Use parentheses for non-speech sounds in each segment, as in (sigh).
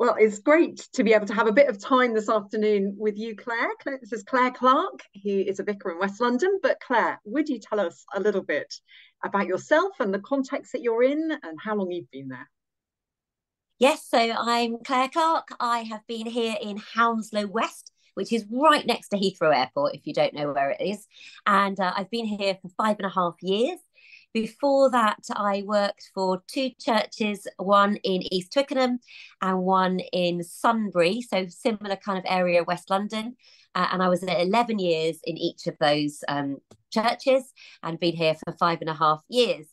Well, it's great to be able to have a bit of time this afternoon with you, Claire. This is Claire Clarke, who is a vicar in West London. But Claire, would you tell us a little bit about yourself and the context that you're in and how long you've been there? Yes, so I'm Claire Clarke. I have been here in Hounslow West, which is right next to Heathrow Airport, if you don't know where it is. And uh, I've been here for five and a half years. Before that, I worked for two churches, one in East Twickenham and one in Sunbury, so similar kind of area, West London. Uh, and I was at 11 years in each of those um, churches and been here for five and a half years.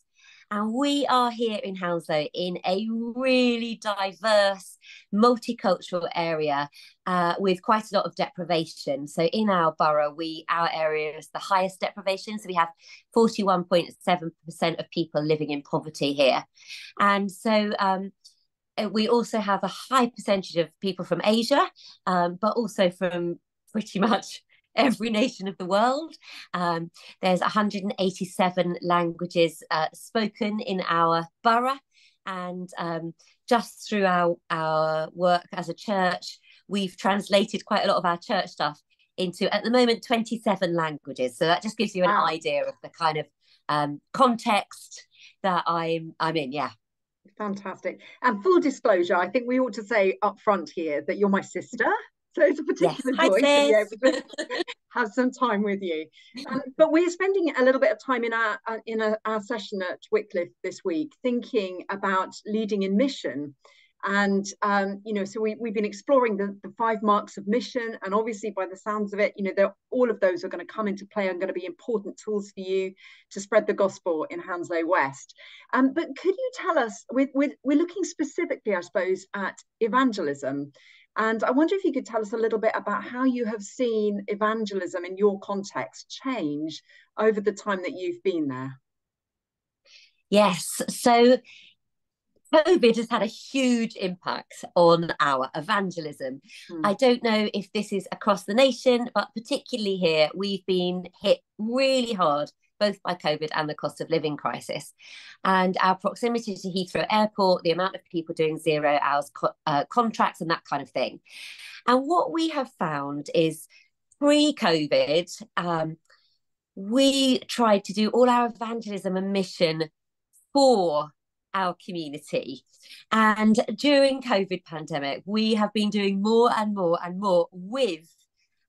And we are here in Hounslow in a really diverse, multicultural area uh, with quite a lot of deprivation. So in our borough, we our area is the highest deprivation. So we have 41.7% of people living in poverty here. And so um, uh, we also have a high percentage of people from Asia, um, but also from pretty (laughs) much every nation of the world. Um, there's 187 languages uh, spoken in our borough. And um, just through our, our work as a church, we've translated quite a lot of our church stuff into, at the moment, 27 languages. So that just gives you an wow. idea of the kind of um, context that I'm I'm in. Yeah. Fantastic. And full disclosure, I think we ought to say up front here that you're my sister. So it's a particular yes. joy Hi, to be able to have some time with you. Um, but we're spending a little bit of time in our uh, in a, our session at Wycliffe this week thinking about leading in mission. And um, you know, so we, we've been exploring the, the five marks of mission, and obviously, by the sounds of it, you know, all of those are going to come into play and going to be important tools for you to spread the gospel in Hounslow West. Um, but could you tell us, we're, we're, we're looking specifically, I suppose, at evangelism. And I wonder if you could tell us a little bit about how you have seen evangelism in your context change over the time that you've been there. Yes. So COVID has had a huge impact on our evangelism. Mm. I don't know if this is across the nation, but particularly here, we've been hit really hard both by COVID and the cost of living crisis. And our proximity to Heathrow Airport, the amount of people doing zero hours co- uh, contracts, and that kind of thing. And what we have found is pre COVID, um, we tried to do all our evangelism and mission for our community. And during COVID pandemic, we have been doing more and more and more with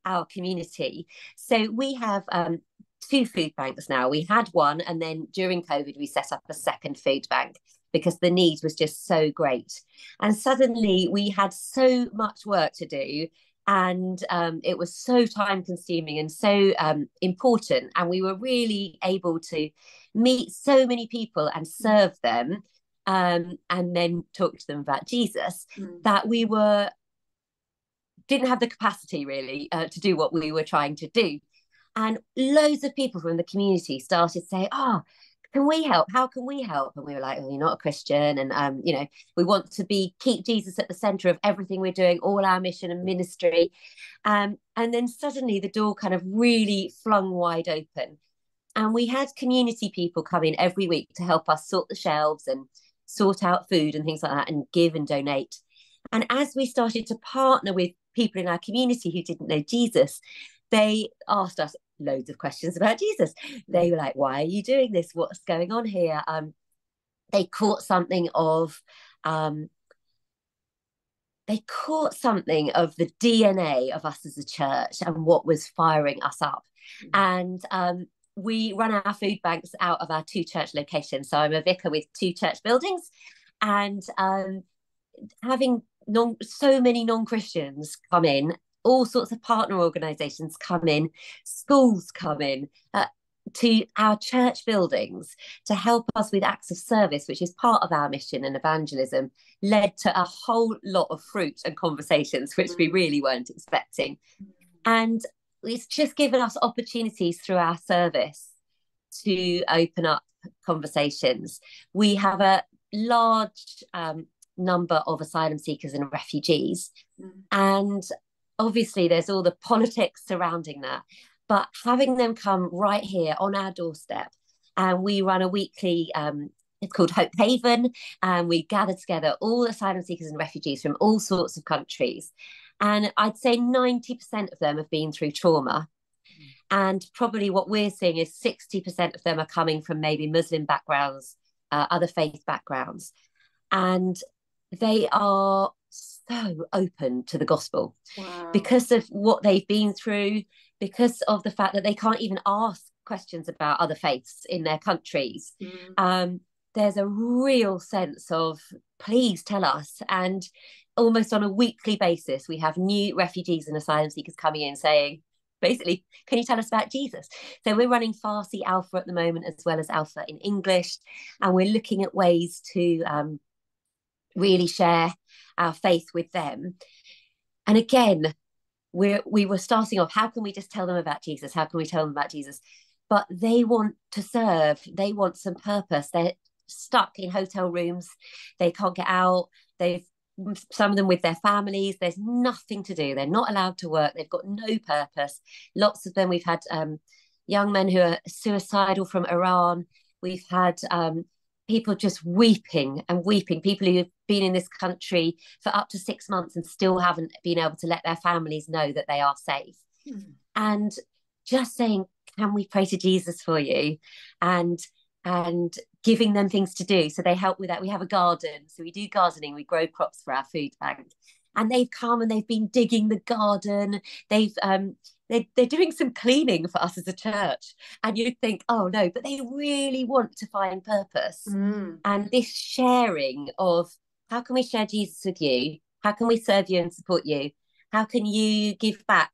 our community. So we have um, two food banks now. We had one, and then during COVID, we set up a second food bank because the need was just so great. And suddenly, we had so much work to do. And um, it was so time consuming and so um, important. And we were really able to meet so many people and serve them um, and then talk to them about Jesus mm. that we were didn't have the capacity really uh, to do what we were trying to do. And loads of people from the community started saying, oh, can we help? How can we help? And we were like, oh, you're not a Christian. And, um, you know, we want to be, keep Jesus at the center of everything we're doing, all our mission and ministry. Um, and then suddenly the door kind of really flung wide open. And we had community people come in every week to help us sort the shelves and sort out food and things like that and give and donate. And as we started to partner with people in our community who didn't know Jesus, they asked us loads of questions about Jesus. They were like, why are you doing this? What's going on here? Um, they caught something of um, they caught something of the DNA of us as a church and what was firing us up. Mm-hmm. And um, we run our food banks out of our two church locations. So I'm a vicar with two church buildings, and um, having non so many non Christians come in all sorts of partner organizations come in, schools come in. Uh, to our church buildings to help us with acts of service, which is part of our mission and evangelism, led to a whole lot of fruit and conversations, which we really weren't expecting. And it's just given us opportunities through our service to open up conversations. We have a large um, number of asylum seekers and refugees. Mm. And obviously there's all the politics surrounding that but having them come right here on our doorstep and we run a weekly um, it's called Hope Haven, and we gather together all asylum seekers and refugees from all sorts of countries. And I'd say 90% of them have been through trauma. And probably what we're seeing is 60% of them are coming from maybe Muslim backgrounds, uh, other faith backgrounds. And they are so open to the gospel wow. because of what they've been through, because of the fact that they can't even ask questions about other faiths in their countries. Mm. Um, there's a real sense of please tell us and almost on a weekly basis we have new refugees and asylum seekers coming in saying basically can you tell us about jesus so we're running farsi alpha at the moment as well as alpha in english and we're looking at ways to um, really share our faith with them and again we we were starting off how can we just tell them about jesus how can we tell them about jesus but they want to serve they want some purpose they're stuck in hotel rooms. They can't get out. They've some of them with their families. There's nothing to do. They're not allowed to work. They've got no purpose. Lots of them. We've had um, young men who are suicidal from Iran. We've had um, people just weeping and weeping. People who have been in this country for up to six months and still haven't been able to let their families know that they are safe. Mm. And just saying, "Can we pray to Jesus for you?" and and giving them things to do. So they help with that. We have a garden. So we do gardening, we grow crops for our food bank. And they've come and they've been digging the garden. They've um they're, they're doing some cleaning for us as a church. And you'd think, oh no, but they really want to find purpose. Mm. And this sharing of how can we share Jesus with you? How can we serve you and support you? How can you give back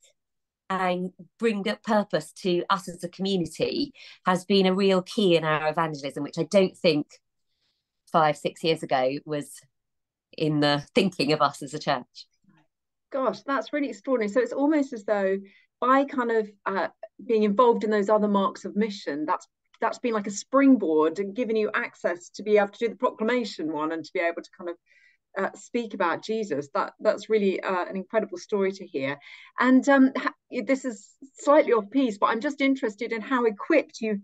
and bring up purpose to us as a community has been a real key in our evangelism, which I don't think five, six years ago was in the thinking of us as a church. Gosh, that's really extraordinary. So it's almost as though by kind of uh, being involved in those other marks of mission, that's that's been like a springboard and giving you access to be able to do the proclamation one and to be able to kind of uh, speak about Jesus. That that's really uh, an incredible story to hear. And um, this is slightly off piece, but I'm just interested in how equipped you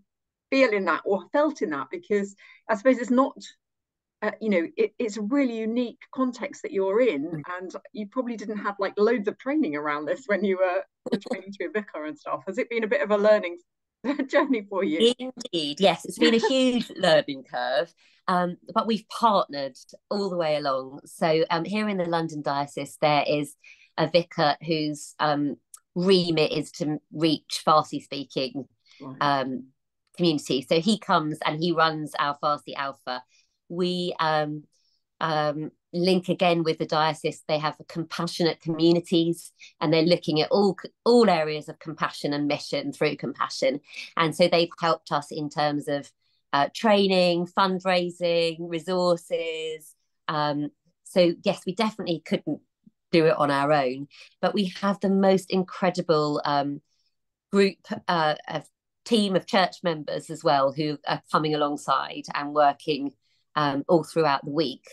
feel in that or felt in that, because I suppose it's not. Uh, you know, it, it's a really unique context that you're in, mm. and you probably didn't have like loads of training around this when you were, training to be a vicar and stuff. Has it been a bit of a learning (laughs) journey for you. Indeed, yes, it's been a huge learning curve, um, but we've partnered all the way along. So um, here in the London diocese, there is a vicar whose um, remit is to reach Farsi speaking um, community. So he comes and he runs our Farsi Alpha. We um, um, link again with the diocese. They have compassionate communities and they're looking at all all areas of compassion and mission through compassion. And so they've helped us in terms of uh, training fundraising resources um, so yes we definitely couldn't do it on our own but we have the most incredible um, group uh, of team of church members as well who are coming alongside and working um, all throughout the week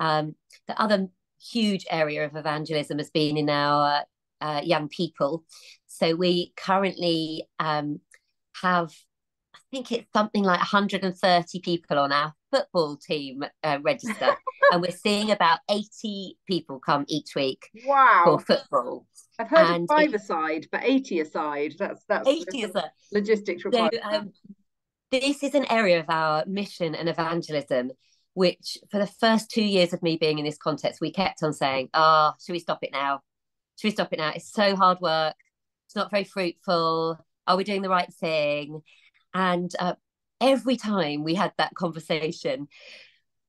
um, the other huge area of evangelism has been in our uh, young people. So we currently um, have, I think it's something like 130 people on our football team uh, register, (laughs) and we're seeing about 80 people come each week wow. for football. I've heard and of five it, aside, but 80 aside, that's that's 80 aside. logistics required. So, um, this is an area of our mission and evangelism which for the first two years of me being in this context, we kept on saying, oh, should we stop it now? Should we stop it now? It's so hard work. It's not very fruitful. Are we doing the right thing? And uh, every time we had that conversation,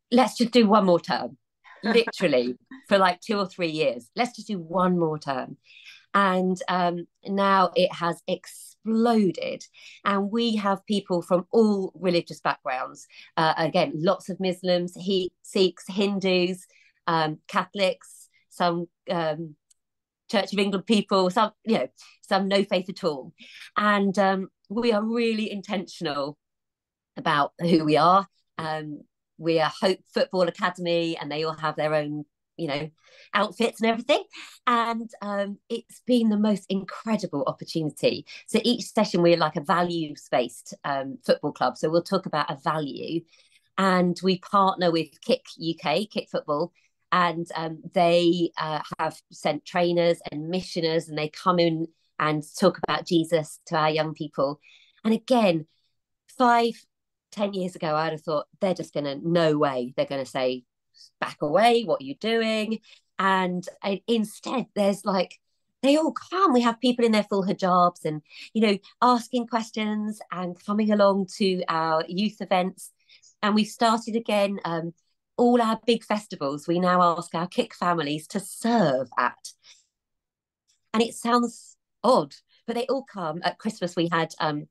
let's just do one more term, (laughs) literally for like two or three years. Let's just do one more term. And um, now it has exploded exploded. And we have people from all religious backgrounds. Uh, again, lots of Muslims, he, Sikhs, Hindus, um, Catholics, some um, Church of England people, some, you know, some no faith at all. And um, we are really intentional about who we are. Um, we are Hope Football Academy, and they all have their own you know outfits and everything. And um, it's been the most incredible opportunity. So each session we're like a values based um, football club. So we'll talk about a value. And we partner with Kick UK, Kick Football, and um, they uh, have sent trainers and missioners, and they come in and talk about Jesus to our young people. And again, five, ten years ago, I'd have thought they're just going to, no way, they're going to say, back away, what are you doing? And, instead, there's like, they all come. We have people in their full hijabs and, you know, asking questions and coming along to our youth events. And we've started again um, all our big festivals. We now ask our kick families to serve at. And it sounds odd, but they all come. At Christmas, we had um,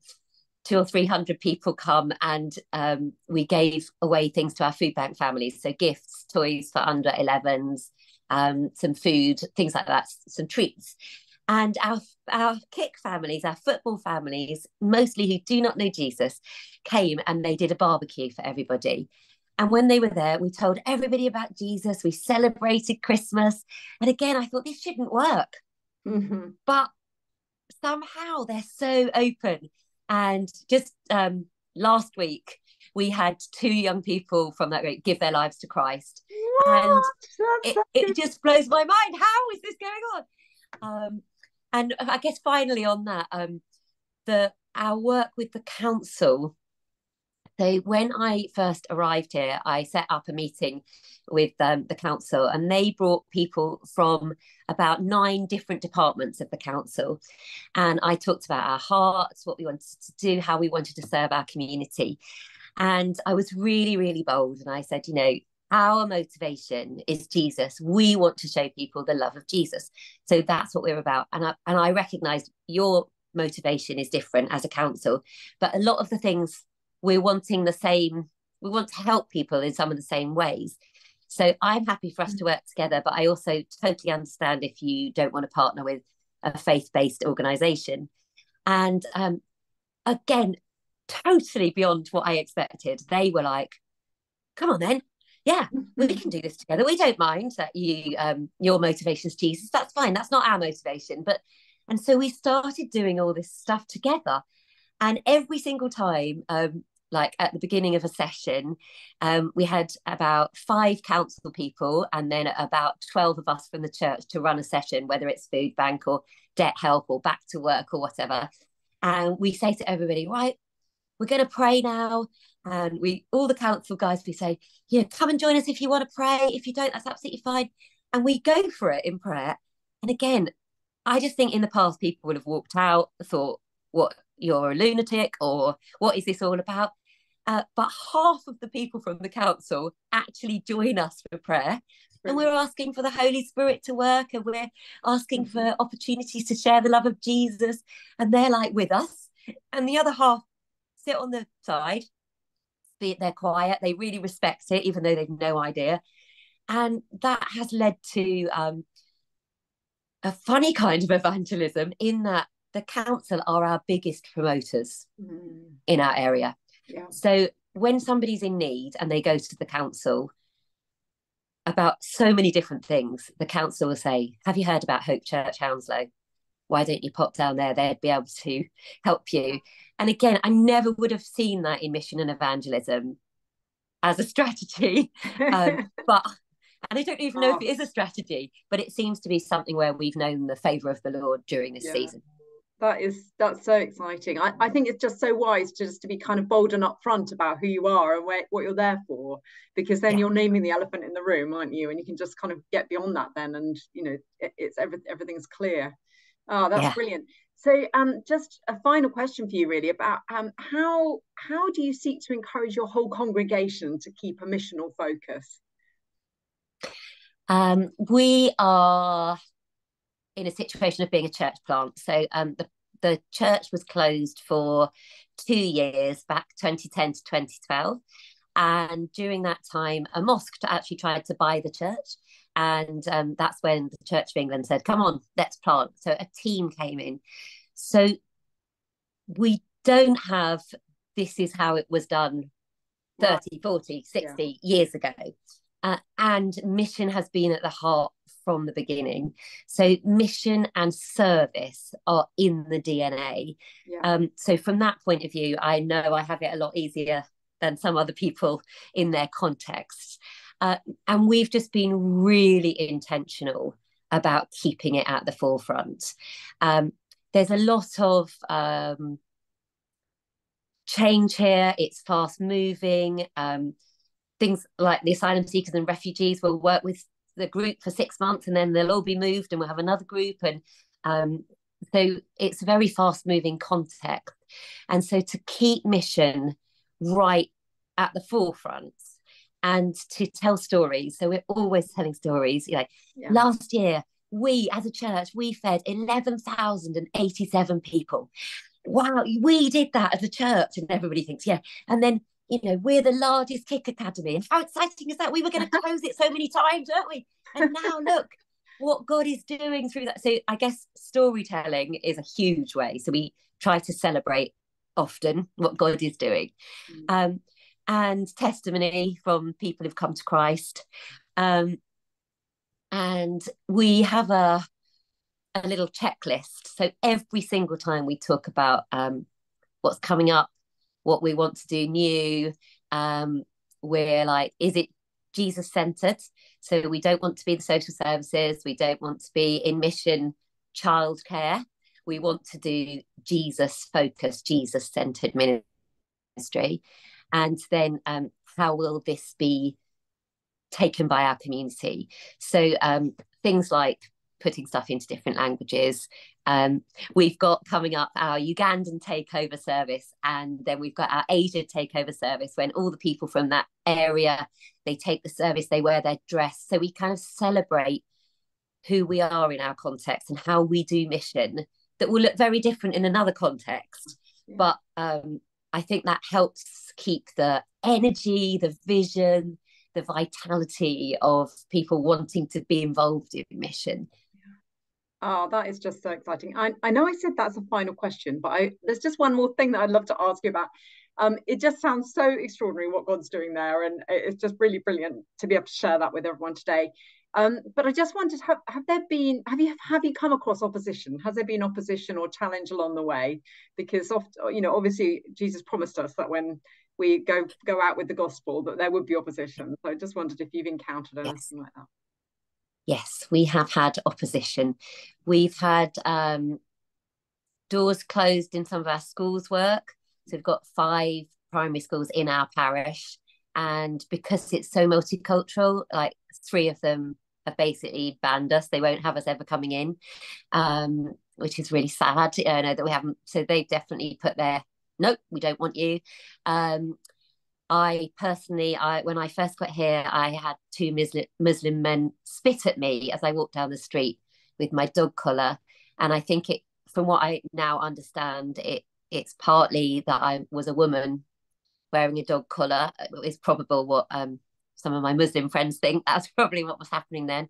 two or three hundred people come and um, we gave away things to our food bank families. So gifts, toys for under 11s, um, some food, things like that, some treats. And our our kick families, our football families, mostly who do not know Jesus, came and they did a barbecue for everybody. And when they were there, we told everybody about Jesus. We celebrated Christmas. And again, I thought this shouldn't work. Mm-hmm. But somehow they're so open. And just um, last week, we had two young people from that group give their lives to Christ. What? And it, it, just blows my mind. How is this going on? Um, and I guess finally on that, um, the our work with the council. So when I first arrived here, I set up a meeting with um, the council, and they brought people from about nine different departments of the council. And I talked about our hearts, what we wanted to do, how we wanted to serve our community. And I was really, really bold, and I said, you know, our motivation is Jesus. We want to show people the love of Jesus. So that's what we're about. And I, and I recognize your motivation is different as a council, but a lot of the things we're wanting the same, we want to help people in some of the same ways. So I'm happy for us to work together, but I also totally understand if you don't want to partner with a faith based organization. And um, again, totally beyond what I expected. They were like, come on then, yeah, we can do this together. We don't mind that you um your motivation's is Jesus. That's fine. That's not our motivation. But and so we started doing all this stuff together. And every single time, um, like at the beginning of a session, um, we had about five council people and then about 12 of us from the church to run a session, whether it's food bank or debt help or back to work or whatever. And we say to everybody, right, we're going to pray now. And we all the council guys we say yeah come and join us if you want to pray. If you don't that's absolutely fine. And we go for it in prayer. And again i just think in the past people would have walked out thought what you're a lunatic or what is this all about? Uh, but half of the people from the council actually join us for prayer. And we're asking for the holy spirit to work and we're asking for mm-hmm. opportunities to share the love of jesus and they're like with us. And the other half sit on the side they're quiet they really respect it even though they've no idea. And that has led to um, a funny kind of evangelism in that the council are our biggest promoters mm. in our area yeah. so when somebody's in need and they go to the council about so many different things the council will say have you heard about hope church hounslow why don't you pop down there they'd be able to (laughs) help you and again, I never would have seen that in mission and evangelism as a strategy. (laughs) Um, but and I don't even know oh. if it is a strategy, but it seems to be something where we've known the favour of the Lord during this yeah. season. That is that's so exciting. I, I think it's just so wise to just to be kind of bold and upfront about who you are and where, what you're there for, because then yeah. you're naming the elephant in the room, aren't you? And you can just kind of get beyond that then, and you know it, it's every, everything's clear. Oh, that's yeah. brilliant. So, um, just a final question for you, really, about um, how how do you seek to encourage your whole congregation to keep a missional focus? Um, we are in a situation of being a church plant. So, um, the the church was closed for two years, back 2010 to 2012. And during that time, a mosque actually tried to buy the church. And um, that's when the Church of England said, come on, let's plant. So a team came in. So we don't have this is how it was done 30, 40, 60 yeah. years ago. Uh, and mission has been at the heart from the beginning. So mission and service are in the DNA. Yeah. Um, so from that point of view, I know I have it a lot easier than some other people in their context. Uh, and we've just been really intentional about keeping it at the forefront. Um, there's a lot of um, change here. It's fast moving. Um, things like the asylum seekers and refugees will work with the group for six months and then they'll all be moved and we'll have another group. And um, so it's a very fast moving context. And so to keep mission right at the forefront and to tell stories. So we're always telling stories. You know, yeah. last year we as a church we fed 11,087 people. Wow, we did that as a church, and everybody thinks, yeah. And then you know, we're the largest kick academy. And how exciting is that? We were going (laughs) to close it so many times, weren't we? And now (laughs) look what God is doing through that. So I guess storytelling is a huge way. So we try to celebrate often what God is doing. Mm. Um, and testimony from people who've come to Christ. Um, and we have a a little checklist. So every single time we talk about um, what's coming up, what we want to do new, um, we're like, is it Jesus centered? So we don't want to be in social services. We don't want to be in mission childcare. We want to do Jesus focused, Jesus centered ministry and then um, how will this be taken by our community so um, things like putting stuff into different languages um, we've got coming up our ugandan takeover service and then we've got our asia takeover service when all the people from that area they take the service they wear their dress so we kind of celebrate who we are in our context and how we do mission that will look very different in another context yeah. but um, I think that helps keep the energy, the vision, the vitality of people wanting to be involved in mission. Oh, that is just so exciting. I, I know I said that's a final question, but I, there's just one more thing that I'd love to ask you about. Um, it just sounds so extraordinary what God's doing there, and it's just really brilliant to be able to share that with everyone today. Um, but I just wondered, have, have there been, have you have you come across opposition? Has there been opposition or challenge along the way? Because often, you know, obviously Jesus promised us that when we go go out with the gospel, that there would be opposition. So I just wondered if you've encountered anything yes. like that. Yes, we have had opposition. We've had um, doors closed in some of our schools' work. So we've got five primary schools in our parish, and because it's so multicultural, like three of them have basically banned us. They won't have us ever coming in, um, which is really sad. I know that we haven't. So they've definitely put their nope, we don't want you. Um, I personally, I when I first got here, I had two Muslim Muslim men spit at me as I walked down the street with my dog collar, and I think it, from what I now understand, it it's partly that I was a woman wearing a dog collar. Is probable what um, some of my Muslim friends think (laughs) that's probably what was happening then.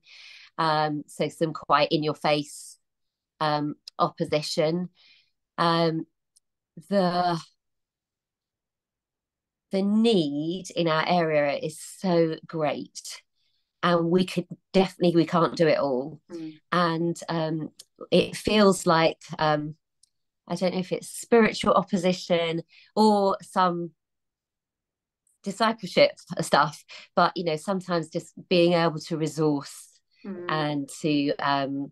Um, so some quite in your face um, opposition. Um, the the need in our area is so great and we could definitely we can't do it all mm. and um, it feels like um, i don't know if it's spiritual opposition or some discipleship stuff but you know sometimes just being able to resource mm. and to um,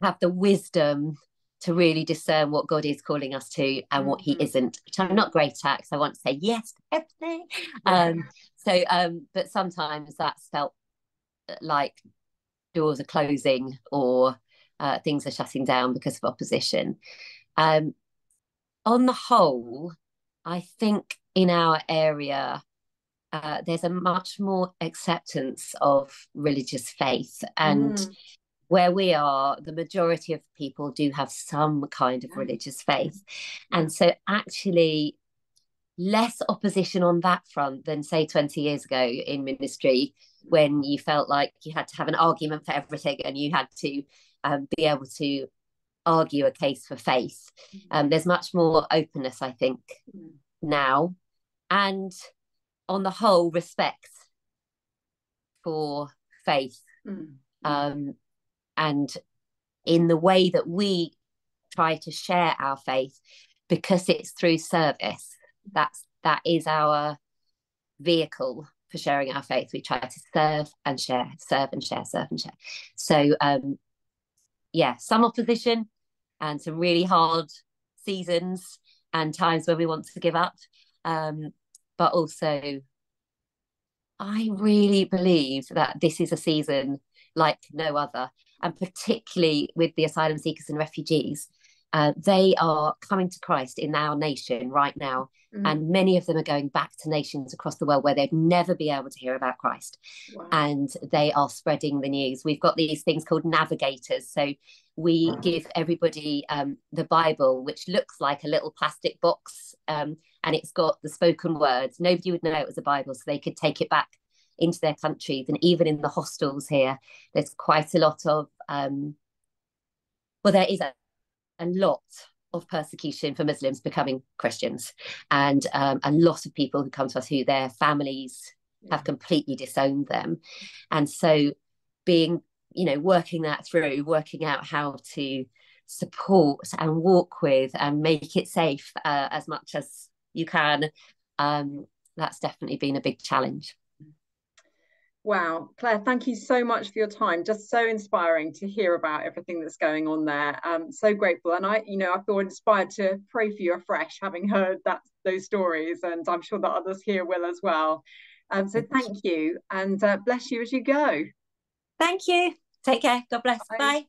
have the wisdom to really discern what God is calling us to and what He mm-hmm. isn't, which I'm not great at because I want to say yes to everything. (laughs) Um, so, um, but sometimes that's felt uh, like doors are closing or uh, things are shutting down because of opposition. Um, on the whole, I think in our area, uh, there's a much more acceptance of religious faith. And mm. Where we are, the majority of people do have some kind of religious faith. And so, actually, less opposition on that front than, say, 20 years ago in ministry, when you felt like you had to have an argument for everything and you had to um, be able to argue a case for faith. Mm. Um, there's much more openness, I think, mm. now and on the whole respect for faith mm. um, and in the way that we try to share our faith because it's through service that's that is our vehicle for sharing our faith. We try to serve and share, serve and share, serve and share. So, um, yeah, some opposition and some really hard seasons and times where we want to give up. Um, but also, I really believe that this is a season like no other, and particularly with the asylum seekers and refugees. Uh, they are coming to Christ in our nation right now, mm. and many of them are going back to nations across the world where they'd never be able to hear about Christ, wow. and they are spreading the news. We've got these things called navigators, so we give everybody um, the Bible, which looks like a little plastic box, um, and it's got the spoken words. Nobody would know it was a Bible, so they could take it back into their countries, and even in the hostels here, there's quite a lot of um, well, there is a a lot of persecution for Muslims becoming Christians, and um, a lot of people who come to us who their families have completely disowned them, and so being you know working that through, working out how to support and walk with and make it safe uh, as much as you can. Um, that's definitely been a big challenge. Wow, Claire, thank you so much for your time. Just so inspiring to hear about everything that's going on there. Um, so grateful, and I, you know, I feel inspired to pray for you afresh, having heard that those stories, and I'm sure that others here will as well. Um, so thank you, and uh, bless you as you go. Thank you. Take care. God bless. Bye. Bye.